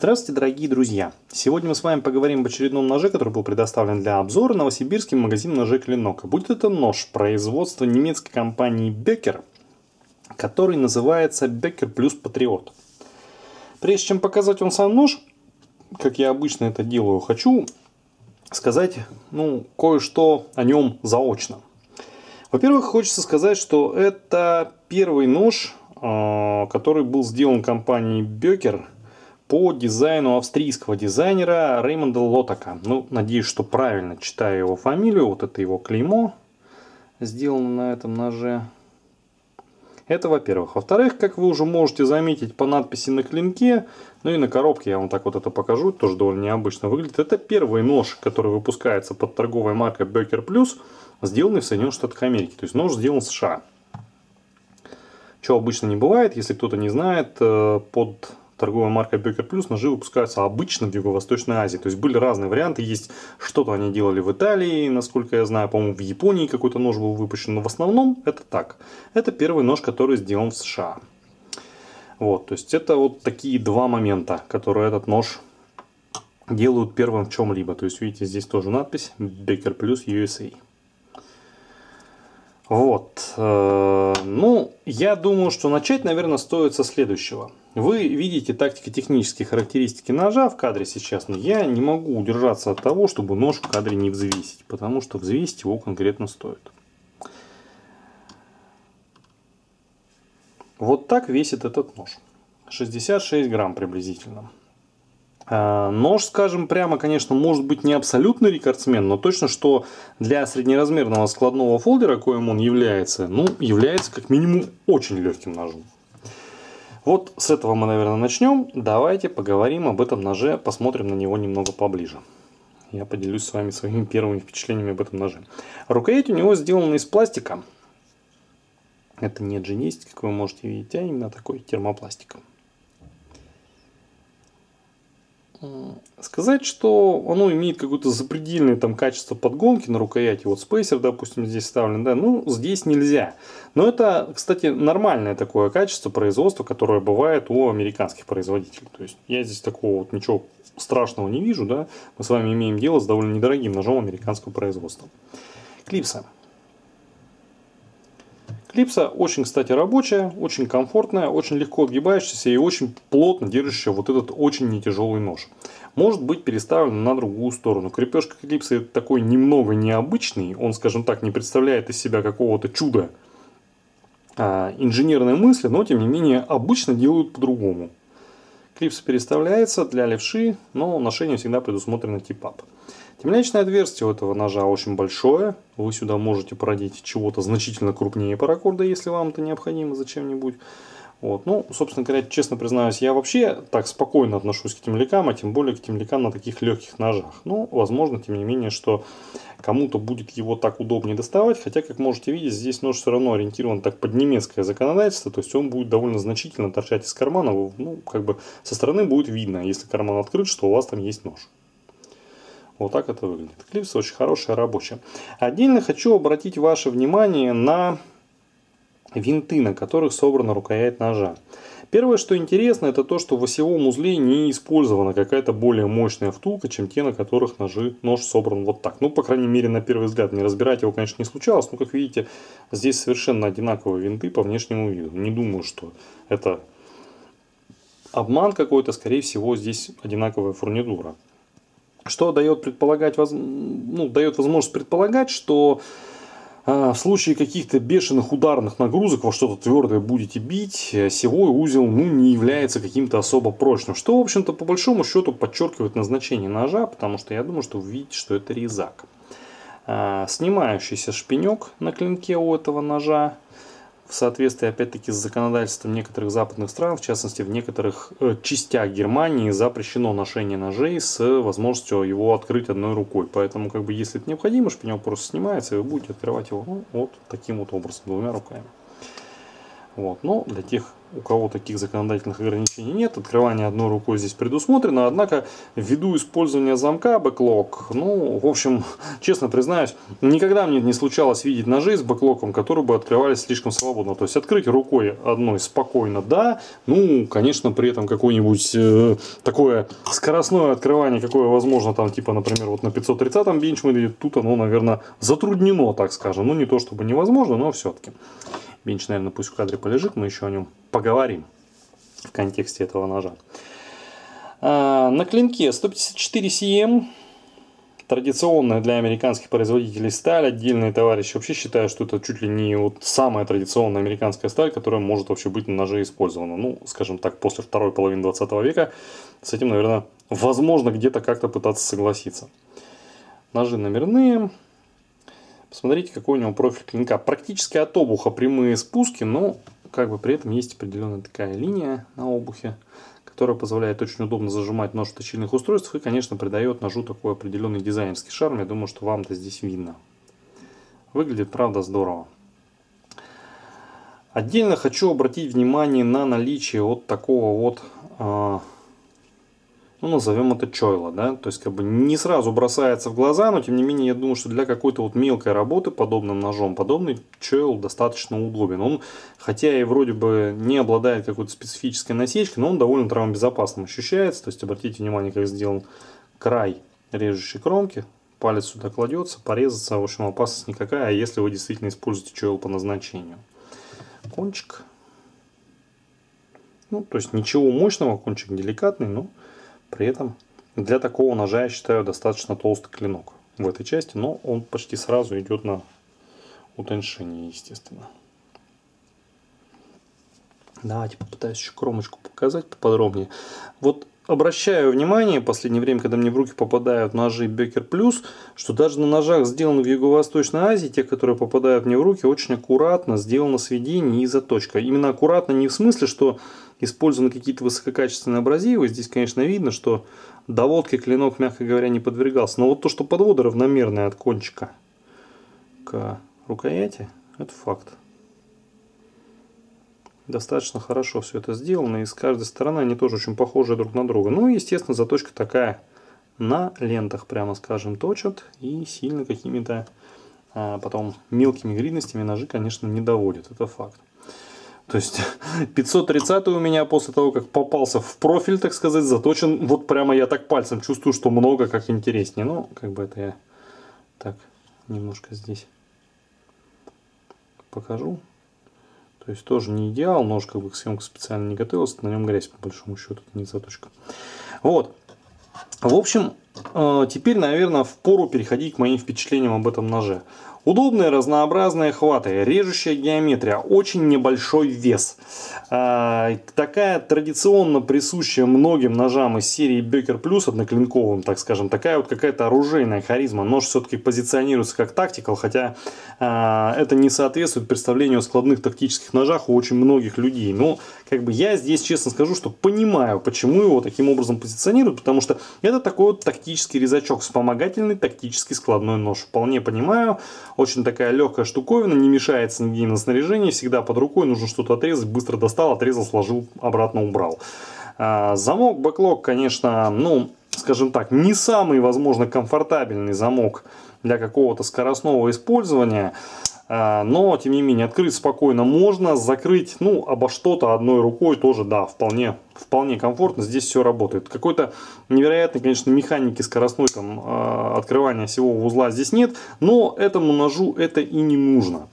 Здравствуйте, дорогие друзья! Сегодня мы с вами поговорим об очередном ноже, который был предоставлен для обзора новосибирским магазином ножей Клинок. Будет это нож производства немецкой компании Becker, который называется Becker Plus Patriot. Прежде чем показать вам сам нож, как я обычно это делаю, хочу сказать ну, кое-что о нем заочно. Во-первых, хочется сказать, что это первый нож, а, который был сделан компанией Becker – по дизайну австрийского дизайнера Реймонда Лотака. Ну, надеюсь, что правильно читаю его фамилию. Вот это его клеймо сделано на этом ноже. Это во-первых. Во-вторых, как вы уже можете заметить по надписи на клинке, ну и на коробке, я вам так вот это покажу, тоже довольно необычно выглядит. Это первый нож, который выпускается под торговой маркой Becker Plus, сделанный в Соединенных Штатах Америки. То есть нож сделан в США. Что обычно не бывает, если кто-то не знает, э, под торговая марка Becker Plus ножи выпускаются обычно в Юго-Восточной Азии. То есть были разные варианты. Есть что-то они делали в Италии, насколько я знаю, по-моему, в Японии какой-то нож был выпущен. Но в основном это так. Это первый нож, который сделан в США. Вот, то есть это вот такие два момента, которые этот нож делают первым в чем-либо. То есть видите, здесь тоже надпись Becker Plus USA. Вот. Э, ну, я думаю, что начать, наверное, стоит со следующего. Вы видите тактико-технические характеристики ножа в кадре сейчас, но я не могу удержаться от того, чтобы нож в кадре не взвесить, потому что взвесить его конкретно стоит. Вот так весит этот нож. 66 грамм приблизительно. А, нож, скажем прямо, конечно, может быть не абсолютный рекордсмен, но точно, что для среднеразмерного складного фолдера, коим он является, ну, является как минимум очень легким ножом. Вот с этого мы, наверное, начнем. Давайте поговорим об этом ноже, посмотрим на него немного поближе. Я поделюсь с вами своими первыми впечатлениями об этом ноже. Рукоять у него сделана из пластика. Это не G10, как вы можете видеть, а именно такой термопластик. Сказать, что оно имеет какое-то запредельное там качество подгонки на рукояти, вот спейсер, допустим, здесь вставлен, да, ну, здесь нельзя. Но это, кстати, нормальное такое качество производства, которое бывает у американских производителей. То есть я здесь такого вот ничего страшного не вижу, да, мы с вами имеем дело с довольно недорогим ножом американского производства. Клипса. Клипса очень, кстати, рабочая, очень комфортная, очень легко отгибающаяся и очень плотно держащая вот этот очень нетяжелый нож. Может быть переставлен на другую сторону. Крепежка клипсы такой немного необычный. Он, скажем так, не представляет из себя какого-то чуда а, инженерной мысли, но тем не менее обычно делают по-другому. Клипс переставляется для левши, но ношение всегда предусмотрено тип-ап. Темлячное отверстие у этого ножа очень большое. Вы сюда можете продеть чего-то значительно крупнее паракорда, если вам это необходимо зачем-нибудь. Вот. Ну, собственно говоря, честно признаюсь, я вообще так спокойно отношусь к темлякам, а тем более к темлякам на таких легких ножах. Ну, возможно, тем не менее, что кому-то будет его так удобнее доставать. Хотя, как можете видеть, здесь нож все равно ориентирован так под немецкое законодательство. То есть он будет довольно значительно торчать из кармана. Ну, как бы со стороны будет видно, если карман открыт, что у вас там есть нож. Вот так это выглядит. Клипса очень хорошая, рабочая. Отдельно хочу обратить ваше внимание на винты, на которых собрана рукоять ножа. Первое, что интересно, это то, что в осевом узле не использована какая-то более мощная втулка, чем те, на которых ножи, нож собран вот так. Ну, по крайней мере, на первый взгляд. Не разбирать его, конечно, не случалось, но, как видите, здесь совершенно одинаковые винты по внешнему виду. Не думаю, что это обман какой-то, скорее всего, здесь одинаковая фурнитура что дает предполагать, ну, дает возможность предполагать, что а, в случае каких-то бешеных ударных нагрузок во что-то твердое будете бить, э, севой узел ну, не является каким-то особо прочным. Что, в общем-то, по большому счету подчеркивает назначение ножа, потому что я думаю, что вы видите, что это резак. А, снимающийся шпинек на клинке у этого ножа в соответствии, опять-таки, с законодательством некоторых западных стран, в частности, в некоторых э, частях Германии запрещено ношение ножей с возможностью его открыть одной рукой. Поэтому, как бы, если это необходимо, шпинек просто снимается, и вы будете открывать его ну, вот таким вот образом, двумя руками. Вот. Но для тех у кого таких законодательных ограничений нет, открывание одной рукой здесь предусмотрено, однако ввиду использования замка бэклок, ну, в общем, честно признаюсь, никогда мне не случалось видеть ножи с бэклоком, которые бы открывались слишком свободно. То есть открыть рукой одной спокойно, да, ну, конечно, при этом какое-нибудь э, такое скоростное открывание, какое возможно, там, типа, например, вот на 530-м бенчмаре, тут оно, наверное, затруднено, так скажем. Ну, не то чтобы невозможно, но все-таки. Бенч, наверное, пусть в кадре полежит, мы еще о нем поговорим в контексте этого ножа. А, на клинке 154 cm, традиционная для американских производителей сталь. Отдельные товарищи вообще считают, что это чуть ли не вот самая традиционная американская сталь, которая может вообще быть на ноже использована. Ну, скажем так, после второй половины 20 века с этим, наверное, возможно где-то как-то пытаться согласиться. Ножи номерные, Посмотрите, какой у него профиль клинка. Практически от обуха прямые спуски, но как бы при этом есть определенная такая линия на обухе, которая позволяет очень удобно зажимать нож в точильных устройствах и, конечно, придает ножу такой определенный дизайнерский шарм. Я думаю, что вам-то здесь видно. Выглядит, правда, здорово. Отдельно хочу обратить внимание на наличие вот такого вот а, ну, назовем это чойло, да, то есть как бы не сразу бросается в глаза, но тем не менее я думаю, что для какой-то вот мелкой работы подобным ножом, подобный чойл достаточно удобен. Он, хотя и вроде бы не обладает какой-то специфической насечкой, но он довольно травмобезопасным ощущается, то есть обратите внимание, как сделан край режущей кромки, палец сюда кладется, порезаться, в общем, опасность никакая, а если вы действительно используете чойл по назначению. Кончик. Ну, то есть ничего мощного, кончик деликатный, но при этом для такого ножа я считаю достаточно толстый клинок в этой части, но он почти сразу идет на утоньшение, естественно. Давайте попытаюсь еще кромочку показать поподробнее. Вот обращаю внимание в последнее время, когда мне в руки попадают ножи Бекер Плюс, что даже на ножах, сделанных в Юго-Восточной Азии, те, которые попадают мне в руки, очень аккуратно сделано сведение и заточка. Именно аккуратно не в смысле, что использованы какие-то высококачественные абразивы. Здесь, конечно, видно, что доводке клинок, мягко говоря, не подвергался. Но вот то, что подводы равномерные от кончика к рукояти, это факт. Достаточно хорошо все это сделано. И с каждой стороны они тоже очень похожи друг на друга. Ну естественно, заточка такая на лентах, прямо скажем, точат. И сильно какими-то а, потом мелкими гридностями ножи, конечно, не доводят. Это факт. То есть 530 у меня после того, как попался в профиль, так сказать, заточен. Вот прямо я так пальцем чувствую, что много как интереснее. Ну, как бы это я так немножко здесь покажу. То есть тоже не идеал, нож как бы к съемке специально не готовился, на нем грязь по большому счету, не заточка. Вот. В общем, э, теперь, наверное, в пору переходить к моим впечатлениям об этом ноже. Удобные разнообразные хваты, режущая геометрия, очень небольшой вес. А, такая традиционно присущая многим ножам из серии Бекер Плюс, одноклинковым, так скажем, такая вот какая-то оружейная харизма. Нож все-таки позиционируется как тактикал, хотя а, это не соответствует представлению о складных тактических ножах у очень многих людей. Но как бы я здесь честно скажу, что понимаю, почему его таким образом позиционируют, потому что это такой вот тактический резачок, вспомогательный тактический складной нож. Вполне понимаю. Очень такая легкая штуковина, не мешается нигде на снаряжении, всегда под рукой, нужно что-то отрезать, быстро достал, отрезал, сложил, обратно убрал. А, замок бэклог, конечно, ну, скажем так, не самый, возможно, комфортабельный замок для какого-то скоростного использования. А, но, тем не менее, открыть спокойно можно, закрыть, ну, обо что-то одной рукой тоже, да, вполне, вполне комфортно, здесь все работает. Какой-то невероятной, конечно, механики скоростной там а, открывания всего узла здесь нет, но этому ножу это и не нужно.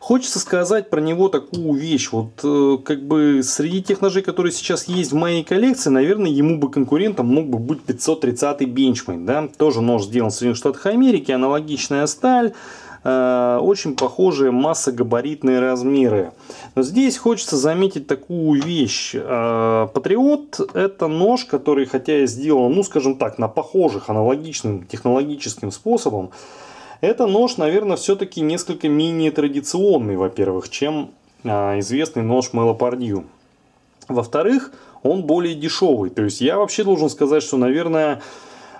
Хочется сказать про него такую вещь. Вот э, как бы среди тех ножей, которые сейчас есть в моей коллекции, наверное, ему бы конкурентом мог бы быть 530 бенчмейт. Да? Тоже нож сделан в Соединенных Штатах Америки, аналогичная сталь. Э, очень похожие массогабаритные размеры. Но здесь хочется заметить такую вещь. Э, Патриот это нож, который хотя и сделан, ну скажем так, на похожих аналогичным технологическим способом, это нож, наверное, все-таки несколько менее традиционный, во-первых, чем э, известный нож Мелопардью. Во-вторых, он более дешевый. То есть я вообще должен сказать, что, наверное,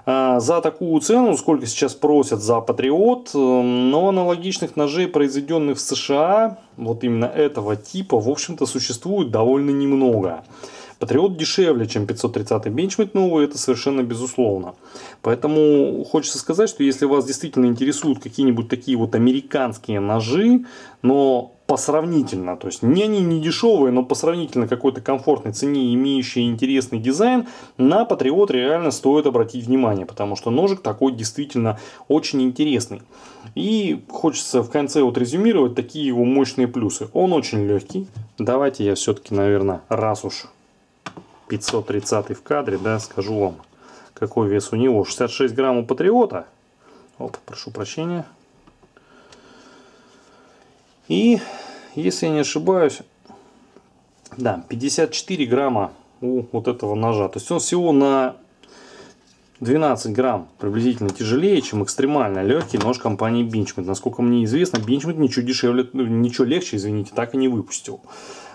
за такую цену, сколько сейчас просят за Патриот, э, но аналогичных ножей, произведенных в США, вот именно этого типа, в общем-то, существует довольно немного. Патриот дешевле, чем 530 бенчмейт новый, это совершенно безусловно. Поэтому хочется сказать, что если вас действительно интересуют какие-нибудь такие вот американские ножи, но по сравнительно, то есть не они не дешевые, но по сравнительно какой-то комфортной цене, имеющие интересный дизайн, на Патриот реально стоит обратить внимание, потому что ножик такой действительно очень интересный. И хочется в конце вот резюмировать такие его мощные плюсы. Он очень легкий. Давайте я все-таки, наверное, раз уж 530 в кадре, да, скажу вам, какой вес у него. 66 грамм у Патриота. Оп, прошу прощения. И, если я не ошибаюсь, да, 54 грамма у вот этого ножа. То есть он всего на 12 грамм приблизительно тяжелее, чем экстремально легкий нож компании Benchmade. Насколько мне известно, Benchmade ничего дешевле, ну, ничего легче, извините, так и не выпустил.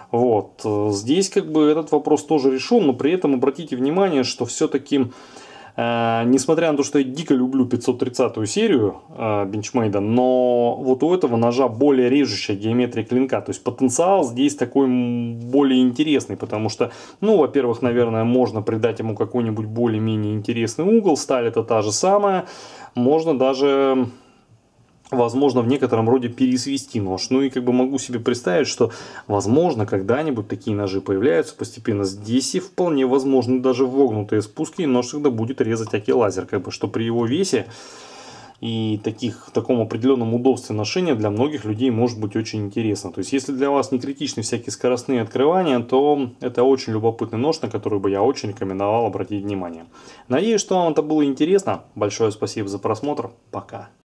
Вот. Здесь как бы этот вопрос тоже решен, но при этом обратите внимание, что все-таки Э, несмотря на то, что я дико люблю 530 серию э, бенчмейда, но вот у этого ножа более режущая геометрия клинка. То есть потенциал здесь такой более интересный, потому что, ну, во-первых, наверное, можно придать ему какой-нибудь более-менее интересный угол. Сталь это та же самая. Можно даже возможно, в некотором роде пересвести нож. Ну и как бы могу себе представить, что, возможно, когда-нибудь такие ножи появляются постепенно. Здесь и вполне возможно даже вогнутые спуски, и нож всегда будет резать аки лазер, как бы, что при его весе и таких, таком определенном удобстве ношения для многих людей может быть очень интересно. То есть, если для вас не критичны всякие скоростные открывания, то это очень любопытный нож, на который бы я очень рекомендовал обратить внимание. Надеюсь, что вам это было интересно. Большое спасибо за просмотр. Пока.